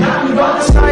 gonna start